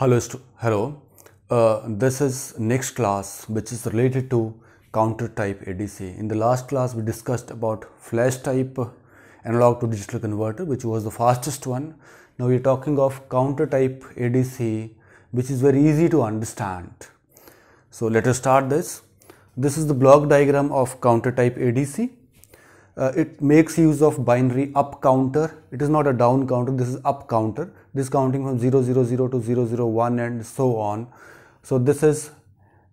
Hello, hello. Uh, this is next class which is related to counter type ADC. In the last class we discussed about flash type analog to digital converter which was the fastest one. Now we are talking of counter type ADC which is very easy to understand. So let us start this. This is the block diagram of counter type ADC. Uh, it makes use of binary up counter. It is not a down counter. This is up counter. This counting from 000 to 001 and so on. So this is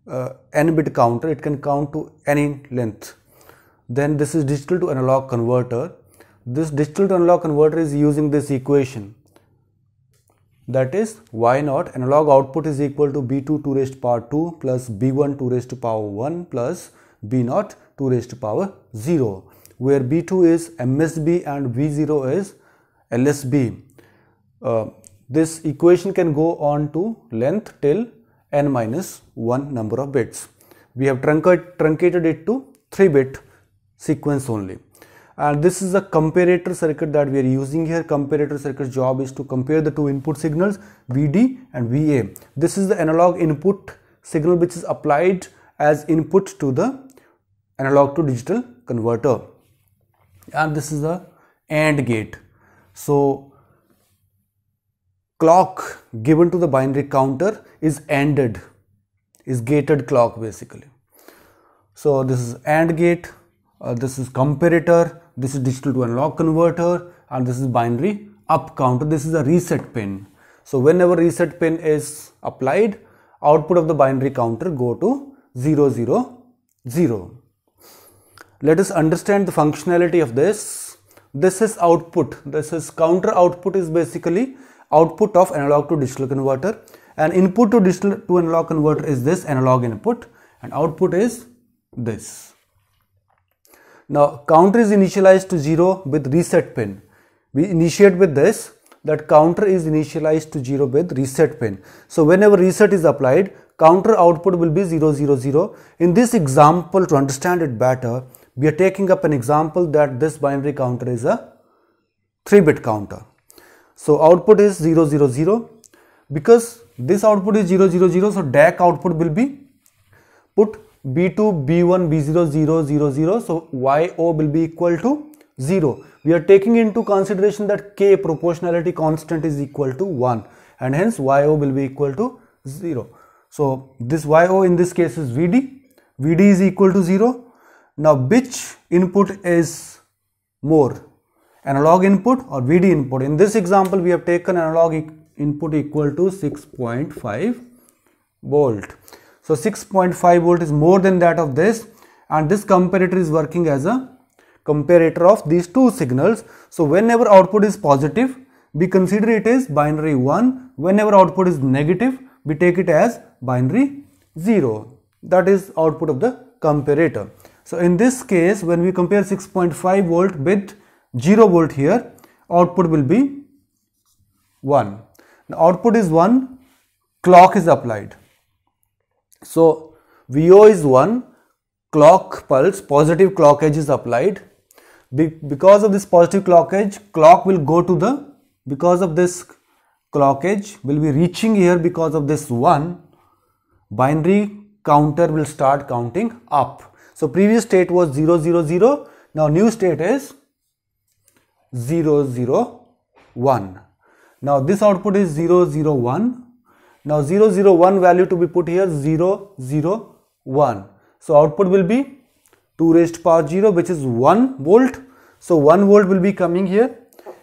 uh, n bit counter. It can count to any length. Then this is digital to analog converter. This digital to analog converter is using this equation. That is y naught analog output is equal to b2 2 raised to power 2 plus b1 2 raised to power 1 plus b naught 2 raised to power 0 where B2 is MSB and B0 is LSB. Uh, this equation can go on to length till n minus 1 number of bits. We have truncated, truncated it to 3 bit sequence only. And this is a comparator circuit that we are using here. Comparator circuit's job is to compare the two input signals VD and VA. This is the analog input signal which is applied as input to the analog to digital converter and this is the AND gate. So clock given to the binary counter is ANDed, is gated clock basically. So this is AND gate, uh, this is comparator, this is digital to analog converter and this is binary up counter, this is a reset pin. So whenever reset pin is applied, output of the binary counter go to 000. 0 let us understand the functionality of this. This is output. This is counter output is basically output of analog to digital converter. And input to digital to analog converter is this analog input. And output is this. Now counter is initialized to 0 with reset pin. We initiate with this. That counter is initialized to 0 with reset pin. So whenever reset is applied counter output will be 000 in this example to understand it better we are taking up an example that this binary counter is a 3 bit counter. So output is 000 because this output is 000 so DAC output will be put B2, B1, B0, 0, 0, 0 so YO will be equal to 0. We are taking into consideration that K proportionality constant is equal to 1 and hence YO will be equal to 0. So this YO in this case is VD, VD is equal to 0 now which input is more analog input or VD input? In this example we have taken analog input equal to 6.5 volt. So 6.5 volt is more than that of this and this comparator is working as a comparator of these two signals. So whenever output is positive we consider it as binary 1 whenever output is negative we take it as binary 0 that is output of the comparator. So in this case, when we compare 6.5 volt with 0 volt here, output will be 1. The output is 1, clock is applied. So VO is 1, clock pulse, positive clock edge is applied. Be because of this positive clock edge, clock will go to the, because of this clock edge will be reaching here because of this 1, binary counter will start counting up so previous state was 0, 0, 0. Now new state is 0, 0, 1. Now this output is 0, 0, 1. Now 0, 0, 1 value to be put here 0, 0, 1. So output will be 2 raised power 0 which is 1 volt. So 1 volt will be coming here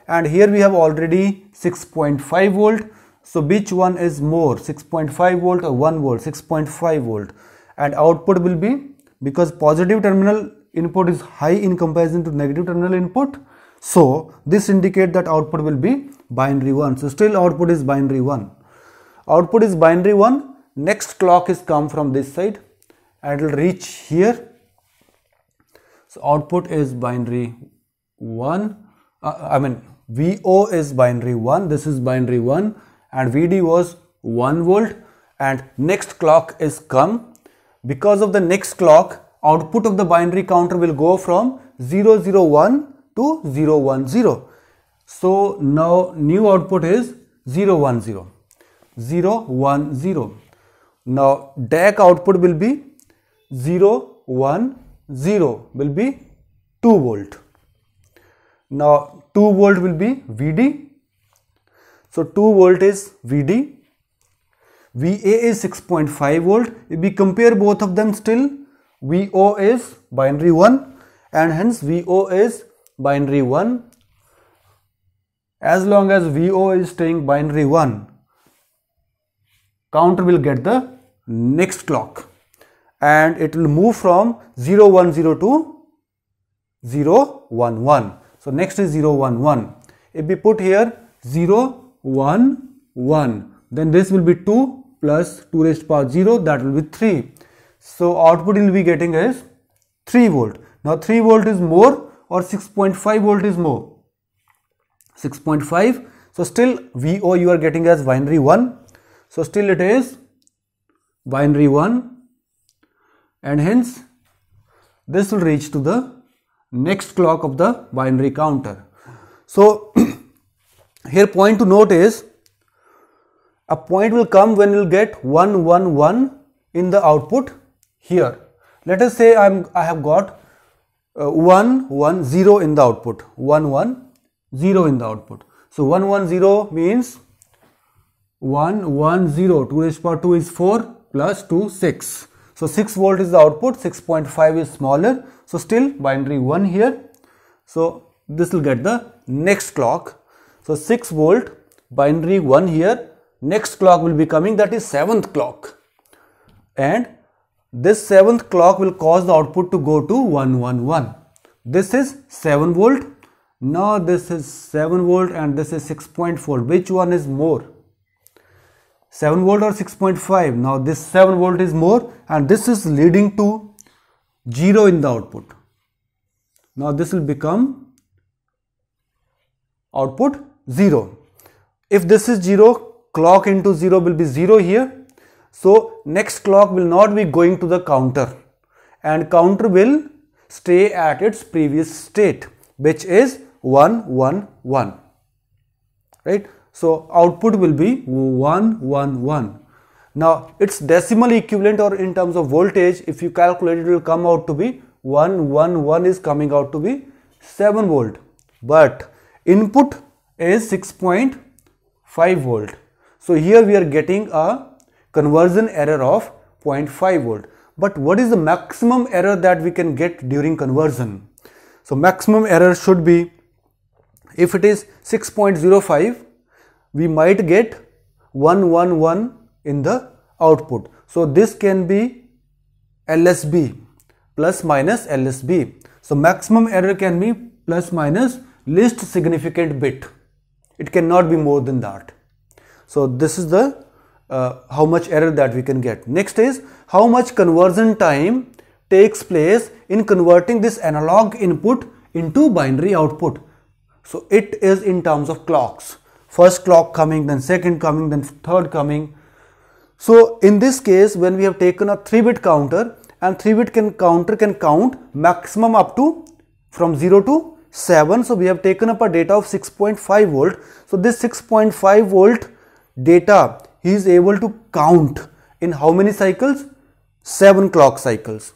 and here we have already 6.5 volt. So which one is more 6.5 volt or 1 volt 6.5 volt and output will be because positive terminal input is high in comparison to negative terminal input. So this indicate that output will be binary 1 so still output is binary 1 output is binary 1 next clock is come from this side and it will reach here. So output is binary 1 uh, i mean vo is binary 1 this is binary 1 and vd was 1 volt. And next clock is come because of the next clock, output of the binary counter will go from 001 to 010. So now new output is 010. 0 1 0 now DAC output will be 0 1 0 will be 2 volt now 2 volt will be VD so 2 volt is VD VA is 6.5 volt. If we compare both of them still VO is binary 1 and hence VO is binary 1 as long as VO is staying binary 1 counter will get the next clock. And it will move from 010 to 011 so next is 011 if we put here 011 then this will be 2 plus 2 raised to power 0 that will be 3 so output will be getting is 3 volt. Now 3 volt is more or 6.5 volt is more? 6.5 so still VO you are getting as binary 1 so still it is binary 1 and hence this will reach to the next clock of the binary counter. So here point to note is a point will come when we'll get 111 in the output here. Let us say I'm I have got uh, 1 1 0 in the output 1 1 0 in the output. So 1 1 0 means 1 1 0 2 raised power 2 is 4 plus 2 6. So 6 volt is the output 6.5 is smaller so still binary 1 here. So this will get the next clock. So 6 volt binary 1 here next clock will be coming that is 7th clock and this 7th clock will cause the output to go to 111. This is 7 volt now this is 7 volt and this is 6.4. Which one is more? 7 volt or 6.5? Now this 7 volt is more and this is leading to 0 in the output. Now this will become output 0. If this is 0, clock into 0 will be 0 here. So next clock will not be going to the counter and counter will stay at its previous state which is 1 1 1 right? So output will be 1 1 1 now its decimal equivalent or in terms of voltage if you calculate it will come out to be 1 1 1 is coming out to be 7 volt. But input is 6.5 volt so here we are getting a conversion error of 0.5 volt but what is the maximum error that we can get during conversion so maximum error should be if it is 6.05, we might get 111 in the output. So this can be LSB plus minus LSB. So maximum error can be plus minus least significant bit. It cannot be more than that. So this is the uh, how much error that we can get. Next is how much conversion time takes place in converting this analog input into binary output. So it is in terms of clocks. First clock coming, then second coming, then third coming. So in this case, when we have taken a 3-bit counter and 3-bit can counter can count maximum up to from 0 to 7. So we have taken up a data of 6.5 volt. So this 6.5 volt data he is able to count in how many cycles? 7 clock cycles.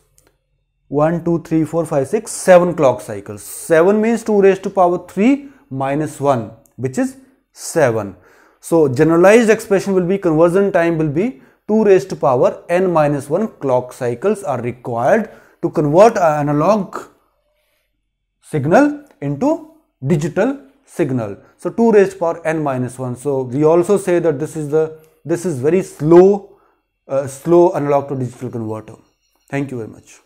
1, 2, 3, 4, 5, 6, 7 clock cycles. 7 means 2 raised to power 3 minus 1 which is 7. So generalized expression will be conversion time will be 2 raised to power n minus 1 clock cycles are required to convert an analog signal into digital signal. So 2 raised to power n minus 1. So we also say that this is the this is very slow uh, slow analog to digital converter. Thank you very much.